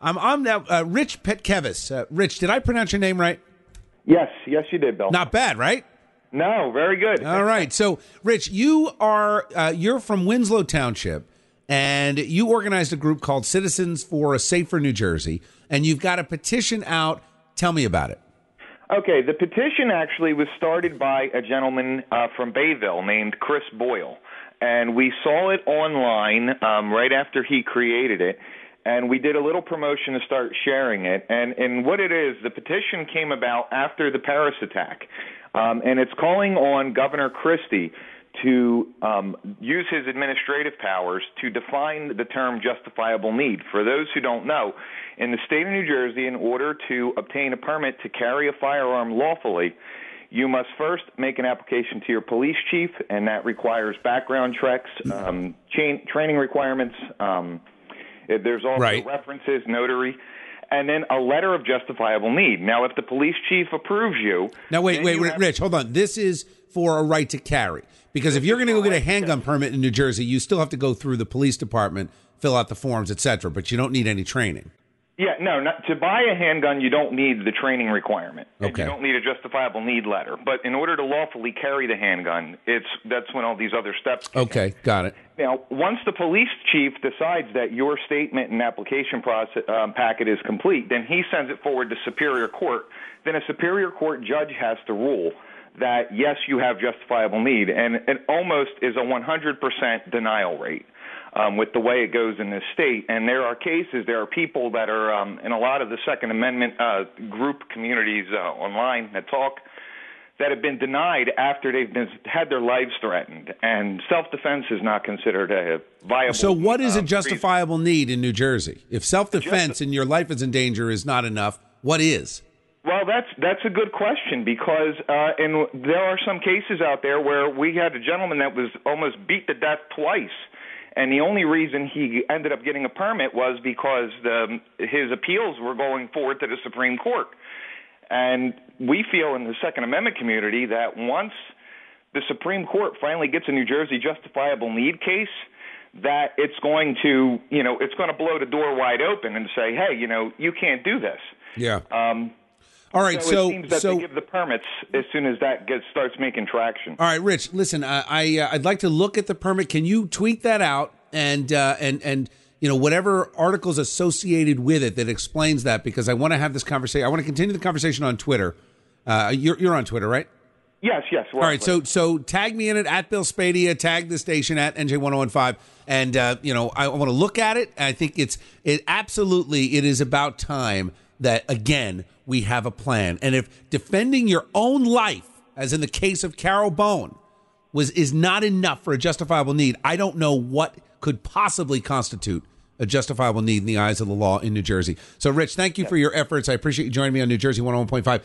I'm on now. Uh, Rich Petkevis. Uh, Rich, did I pronounce your name right? Yes, yes, you did, Bill. Not bad, right? No, very good. All right. So, Rich, you are uh, you're from Winslow Township, and you organized a group called Citizens for a Safer New Jersey, and you've got a petition out. Tell me about it. Okay, the petition actually was started by a gentleman uh, from Bayville named Chris Boyle, and we saw it online um, right after he created it. And we did a little promotion to start sharing it. And, and what it is, the petition came about after the Paris attack. Um, and it's calling on Governor Christie to um, use his administrative powers to define the term justifiable need. For those who don't know, in the state of New Jersey, in order to obtain a permit to carry a firearm lawfully, you must first make an application to your police chief, and that requires background checks, um, chain, training requirements. Um, there's also Right. references, notary, and then a letter of justifiable need. Now, if the police chief approves you, Now, wait, wait, have- Rich, hold on. This is for a right to carry. Because if you're going to go get a handgun permit in New Jersey, you still have to go through the police department, fill out the forms, etc. But you don't need any training. Yeah, no, not, to buy a handgun, you don't need the training requirement. Okay. You don't need a justifiable need letter. But in order to lawfully carry the handgun, it's that's when all these other steps. Okay, got it. Now, once the police chief decides that your statement and application process um, packet is complete, then he sends it forward to Superior Court. Then a Superior Court judge has to rule that yes, you have justifiable need, and it almost is a 100% denial rate. Um, with the way it goes in this state, and there are cases, there are people that are um, in a lot of the Second Amendment uh, group communities uh, online that talk that have been denied after they've been had their lives threatened, and self-defense is not considered a viable. So, what is uh, a justifiable need in New Jersey? If self defense Justi- and your life is in danger is not enough, what is? Well, that's that's a good question because uh, and there are some cases out there where we had a gentleman that was almost beat to death twice, and the only reason he ended up getting a permit was because the, his appeals were going forward to the Supreme Court, and we feel in the Second Amendment community that once the Supreme Court finally gets a New Jersey justifiable need case, that it's going to, you know, it's going to blow the door wide open and say, hey, you know, you can't do this. Yeah. Um, All right. so, So, it seems that so they give the permits as soon as that gets starts making traction. All right, Rich. Listen, I, I uh, I'd like to look at the permit. Can you tweet that out and uh, and and you know whatever articles associated with it that explains that because I want to have this conversation. I want to continue the conversation on Twitter. Uh, you're you're on Twitter, right? Yes, yes. All right, so so tag me in it at Bill Spadea, tag the station at NJ1015, and uh, you know I want to look at it. I think it's it absolutely it is about time that again we have a plan. And if defending your own life, as in the case of Carol Bowne, was is not enough for a justifiable need, I don't know what could possibly constitute a justifiable need in the eyes of the law in New Jersey. So, Rich, thank you for your efforts. I appreciate you joining me on New Jersey 101.5.